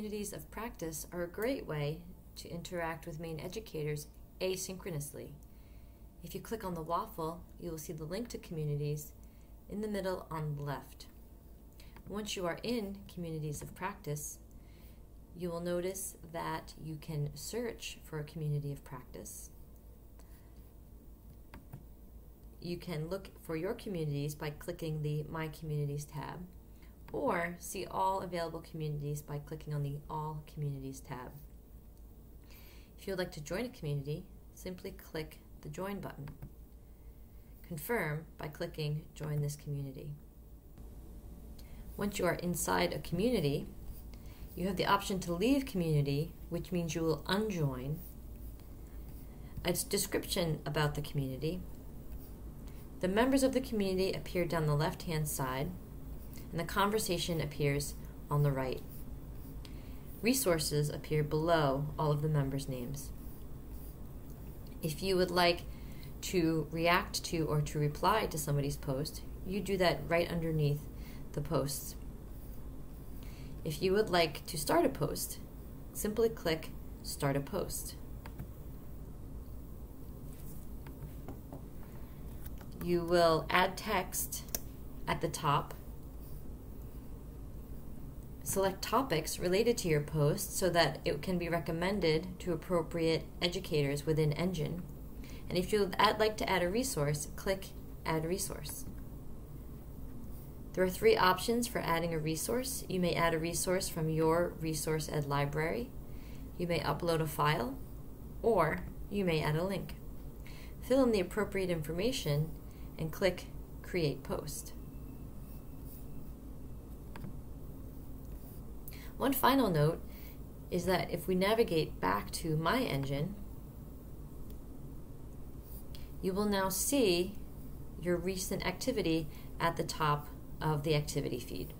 Communities of practice are a great way to interact with Maine educators asynchronously. If you click on the waffle, you will see the link to communities in the middle on the left. Once you are in Communities of Practice, you will notice that you can search for a community of practice. You can look for your communities by clicking the My Communities tab, or see all available communities by clicking on the All Communities tab. If you would like to join a community, simply click the Join button. Confirm by clicking Join this community. Once you are inside a community, you have the option to leave community, which means you will unjoin. A description about the community. The members of the community appear down the left hand side, and the conversation appears on the right. Resources appear below all of the members' names. If you would like to react to or to reply to somebody's post, you do that right underneath the posts. If you would like to start a post, simply click Start a Post. You will add text at the top. Select topics related to your post so that it can be recommended to appropriate educators within EnGiNE. And if you would like to add a resource, click Add Resource. There are three options for adding a resource. You may add a resource from your Resource Ed library, you may upload a file, or you may add a link. Fill in the appropriate information and click Create Post. One final note is that if we navigate back to My EnGiNE, you will now see your recent activity at the top of the activity feed.